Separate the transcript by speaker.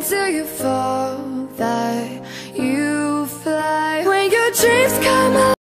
Speaker 1: until you fall, that you fly. When your dreams come.